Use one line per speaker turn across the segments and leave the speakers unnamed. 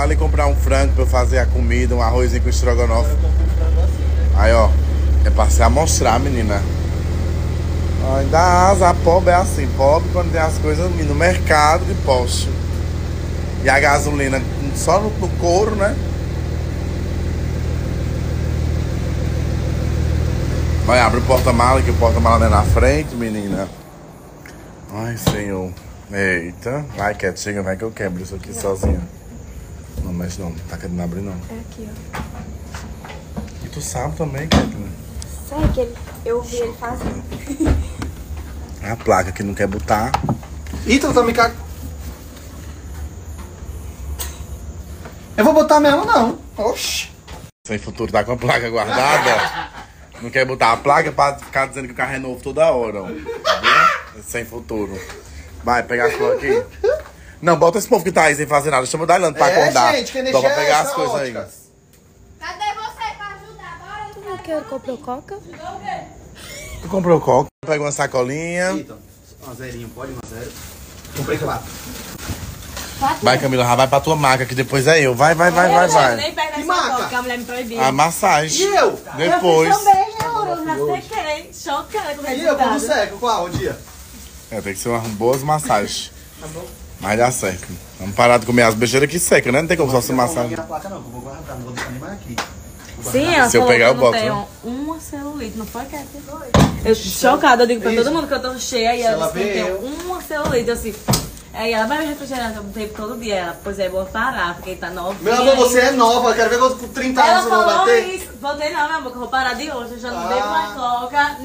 vai ali comprar um frango pra eu fazer a comida, um arrozinho com estrogonofe. Aí, ó. É pra se amostrar, menina. Ainda asa, pobre é assim. Pobre quando tem as coisas no mercado de poste. E a gasolina só no, no couro, né? Olha, abre o porta-mala, que o porta-mala é na frente, menina. Ai, senhor. Eita. Vai, chega, vai que eu quebro isso aqui sozinha. Não mexe não, tá querendo abrir não.
É aqui, ó.
E tu sabe também, Kathleen.
Sabe que ele, eu vi ele fazendo.
A placa que não quer botar.
Ítalo tá me cag... Eu vou botar mesmo, não. Oxi.
Sem futuro tá com a placa guardada. Não quer botar a placa pra ficar dizendo que o carro é novo toda hora. ó. Tá vendo? Sem futuro. Vai, pegar as coisas aqui. Não, bota esse povo que tá aí sem fazer nada. Chama o Dailando pra
É,
acordar.
gente,
Dá
deixa
pra pegar
é
as coisas aí.
Cadê você pra ajudar? Bora,
Eu quero comprou coca.
Tu comprou coca, pega uma sacolinha.
Ítalo, uma zerinho, pode uma zero. Comprei quatro.
Vai, Camila, já vai pra tua maca, que depois é eu. Vai, vai, vai, vai,
Eu
vai.
Que maca?
que a mulher me proibiu.
A massagem.
E eu?
Depois.
Eu fiz também, já sequei, o
E eu, quando seco, qual o dia?
É, tem que ser umas boas massagens. Tá bom. Mas dá certo. Vamos parar de comer as besteiras que seca, né? Não tem como só se
Eu não vou placa não, que eu vou guardar, não vou deixar nem mais aqui.
Sim, ela
Se eu
falou
pegar,
que
eu
não
boto,
tenho
né?
uma celulite, não foi, Cat? Eu chocada, eu digo pra
Isso.
todo mundo que eu tô cheia e
Se
ela
ela
disse que eu tenho uma celulite, assim. Aí ela vai me refrigerar o tempo todo dia. Ela, pois é, vou parar, porque tá novinha.
Meu amor, você é nova, quero ver quando com 30
Ela
anos eu vou
falou
bater.
isso. Voltei não, meu amor, que eu vou parar de hoje. Eu já não
Ah.
bebo mais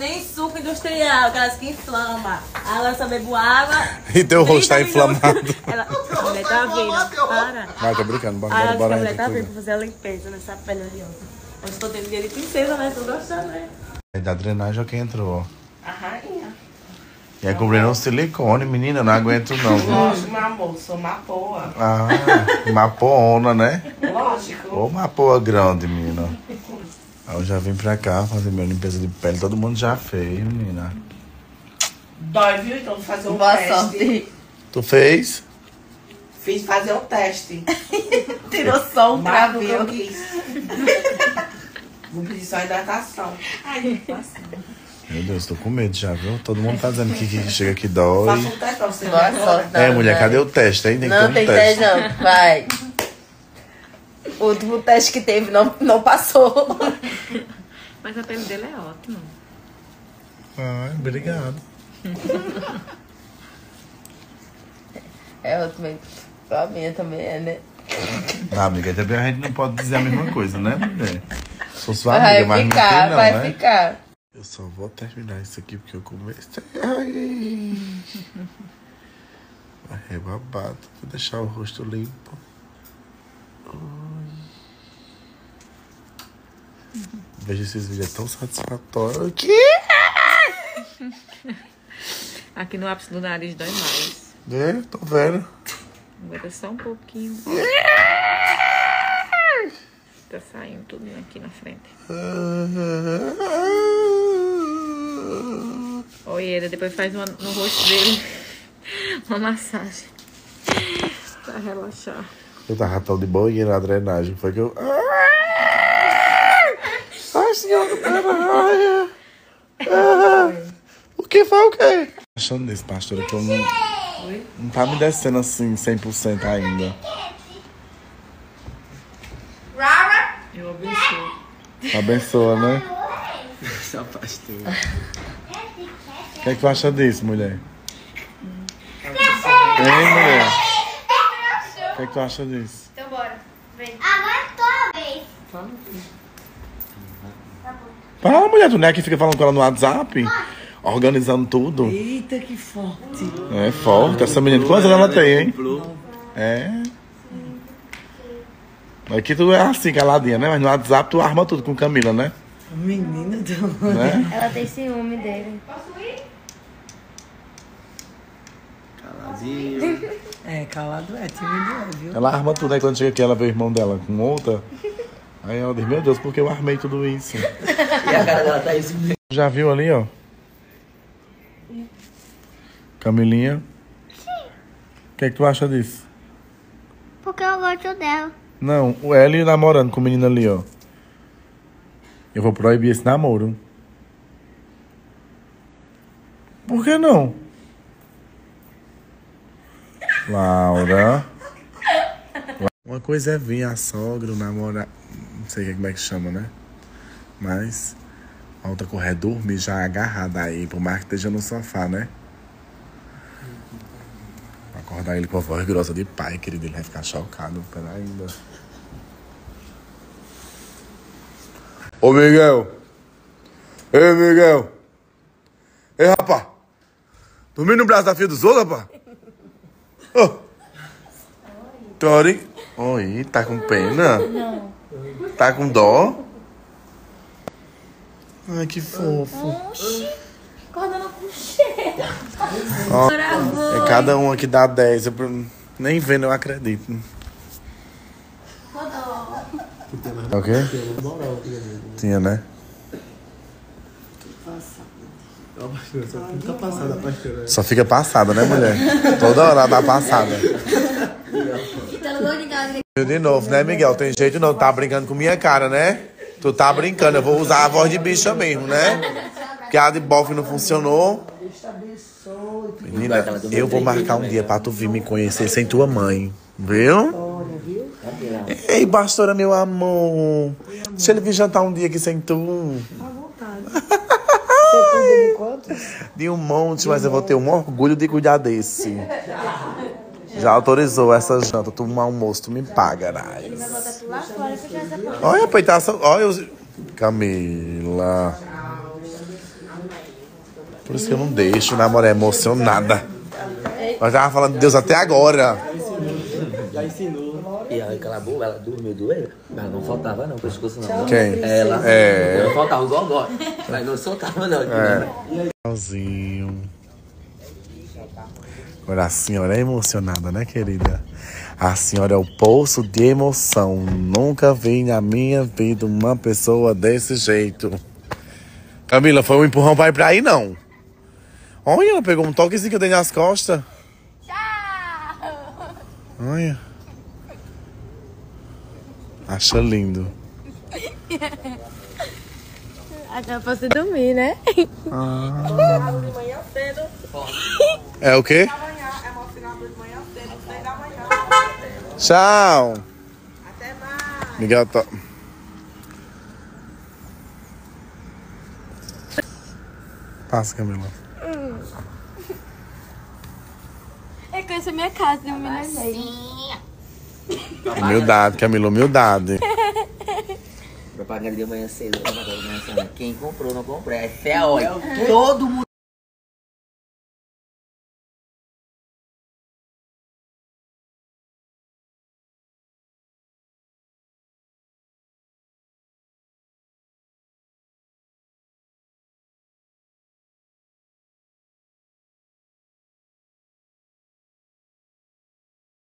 nem suco industrial, aquelas que inflama. Agora só bebo água.
E teu rosto tá
30 minutos.
inflamado.
Ela, a mulher tá vindo, para.
Vai, tô brincando. Bora, bora,
que a
bora.
mulher tá vindo pra fazer a limpeza nessa pele ali, ó. Hoje tô tendo dia de princesa, né? Tô gostando, né?
Aí Da drenagem é quem entrou, ó.
A rainha.
E aí cobrindo um silicone, menina, não aguento não.
Lógico, meu amor, sou uma boa.
Ah, uma poona, né?
Lógico.
Ô, uma poa grande, menina. Aí eu já vim pra cá fazer minha limpeza de pele. Todo mundo já fez, menina.
Dói, viu? Então, fazer um
Boa
teste.
sorte.
Tu fez?
Fiz fazer o teste.
Tirou só um
Mas do que eu
cravio.
quis. Vou pedir só hidratação. Ai,
Meu Deus, tô com medo já, viu? Todo mundo tá dizendo que, que chega que dói.
faça um teste pra você
Boa
ver
sorte.
É, mulher, cadê o teste, hein? Tem que
Não
ter
tem
um teste.
teste, não. Vai. O último teste que teve não, não passou.
Mas a pele dele é ótima.
Ai, obrigado.
É ótimo. A minha também é, né?
Ah, amiga, também a gente não pode dizer a mesma coisa, né, mulher? Sou sua
Vai
amiga, mas não
ficar,
tem não,
vai
né?
ficar.
Eu só vou terminar isso aqui porque eu comecei. Ai. Vai rebabado. Vou deixar o rosto limpo. Veja esses vídeos é tão satisfatório. Que?
Aqui no ápice do nariz dói mais.
É, tô vendo.
Agora só um pouquinho. Tá saindo tudo aqui na frente. Olha, depois faz uma, no rosto dele uma massagem. Pra relaxar.
Eu tava tão de boa na drenagem. Foi que eu. Ai, senhora, pera. Ah, O que foi o quê? Achando nisso, pastora, que eu não. Não tá me descendo assim 100% ainda.
Eu abençoo.
Abençoa, né?
Essa pastor.
O que é que tu acha disso, mulher? Hein, mulher? O que é que tu acha disso?
Então bora. Vem.
Para, mulher, tu não é que fica falando com ela no WhatsApp? Organizando tudo.
Eita, que forte.
É forte. Essa menina, quantos anos ela tem, hein? É. Aqui tu é assim, caladinha, né? Mas no WhatsApp tu arma tudo com Camila, né?
Menina do...
né?
Ela tem ciúme dele.
Caladinho.
É, calado é, tímido é, viu?
Ela arma tudo, aí quando chega aqui ela vê o irmão dela com outra. Aí ela diz, meu Deus, por que eu armei tudo isso?
E a cara dela tá isso.
Já viu ali, ó? Camilinha? Sim. O que é que tu acha disso?
Porque eu gosto dela.
Não, o Hélio namorando com o menino ali, ó. Eu vou proibir esse namoro. Por que não? Laura. Uma coisa é vir a sogra, o namorado. Não sei como é que chama, né? Mas a outra correr dormir já agarrada aí, por mais que esteja no sofá, né? Acordar ele com a voz grossa de pai, querido, ele vai ficar chocado. Pera ainda. Ô Miguel! Ei, Miguel! Ei, rapá! Dormindo no braço da filha dos outros, rapá? Ô! Tori! Oi, tá com pena? Não. Tá com dó? Ai, que fofo.
Acordando com cheiro.
Ó, é cada um aqui dá 10. Eu nem vendo eu acredito. O quê? Tinha, né?
Tá passada, pastora.
Só fica passada, né, mulher? Toda hora ela dá passada. De novo, né, Miguel? Tem jeito não, tá brincando com minha cara, né? Tu tá brincando, eu vou usar a voz de bicha mesmo, né? Porque a de bofe não funcionou. Menina, eu vou marcar um dia pra tu vir me conhecer sem tua mãe, viu? Ei, pastora, meu amor. Deixa ele vir jantar um dia aqui sem tu.
Você cuida de quantos?
De um monte, mas eu vou ter um orgulho de cuidar desse. Já autorizou essa janta, tu um almoço, tu me paga, Rais. Olha a peitação, olha os... Camila. Por isso que eu não deixo namorar emocionada. Nós tava falando de Deus até agora.
E aí, cala a boca, ela dormiu doendo. Mas não faltava não, pescoço não.
Quem?
Ela.
É.
Não faltava o gogó. Mas não soltava não.
É. Agora a senhora é emocionada, né, querida? A senhora é o poço de emoção. Nunca vi na minha vida uma pessoa desse jeito. Camila, foi um empurrão pra ir pra aí, não. Olha, ela pegou um toquezinho que eu dei nas costas. Olha. Acha lindo.
Até pra você dormir, né?
É o quê? Tchau. Até mais. Miguel tá. Passa, Camila.
É conhecer minha casa, de um minuto e meio.
Humildade, Camila, humildade.
Propaganda de manhã de manhã cedo. Quem comprou, não comprou. É fé, olha. Todo mundo.